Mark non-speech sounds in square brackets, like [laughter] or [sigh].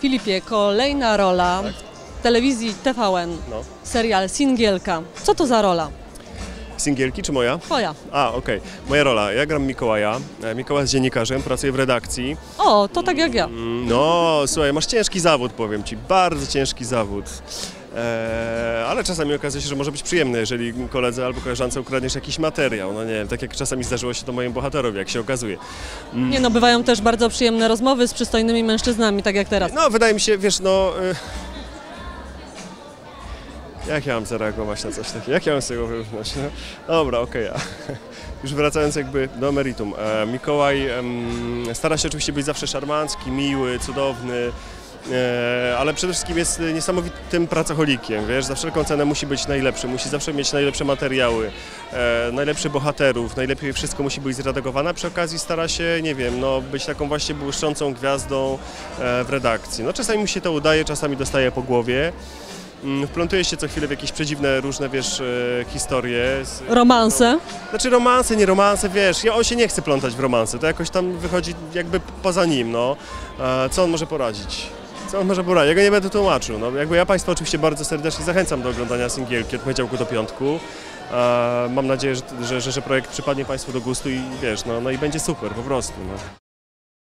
Filipie, kolejna rola w telewizji TVN, No. serial Singielka. Co to za rola? Singielki czy moja? Twoja. A, okej. Moja rola. Ja gram Mikołaja. E, Mikołaj jest dziennikarzem, pracuje w redakcji. O, to tak jak ja. Mm, No, słuchaj, masz ciężki zawód, powiem ci. Bardzo ciężki zawód. Eee, ale czasami okazuje się, że może być przyjemny, jeżeli koledze albo koleżance ukradniesz jakiś materiał. No nie wiem, tak jak czasami zdarzyło się to mojemu bohaterowi, jak się okazuje. Nie no, bywają też bardzo przyjemne rozmowy z przystojnymi mężczyznami, tak jak teraz. No, wydaje mi się, wiesz, no... Y... Jak ja mam zareagować na coś takiego? Jak ja mam z tego wyrównać? No, dobra, okej. ja. [laughs] Już wracając jakby do meritum. E, Mikołaj stara się oczywiście być zawsze szarmancki, miły, cudowny, ale przede wszystkim jest niesamowitym pracocholikiem, wiesz, za wszelką cenę musi być najlepszy, musi zawsze mieć najlepsze materiały, e, najlepszych bohaterów, najlepiej wszystko musi być zredagowane, przy okazji stara się, nie wiem, no, być taką właśnie błyszczącą gwiazdą e, w redakcji. No czasami mu się to udaje, czasami dostaje po głowie. Mm, Wplątuje się co chwilę w jakieś przedziwne, różne, wiesz, e, historie. Romanse. Znaczy romanse, nie romanse, wiesz, ja- on się nie chce plątać w romanse, to jakoś tam wychodzi jakby poza nim, no. E, Co on może poradzić? Co on może poradzić? Ja go nie będę tłumaczył, no. Jakby ja Państwa oczywiście bardzo serdecznie zachęcam do oglądania singielki od poniedziałku do piątku. E, Mam nadzieję, że, że, że, że projekt przypadnie Państwu do gustu i wiesz, no, no i będzie super po prostu, no.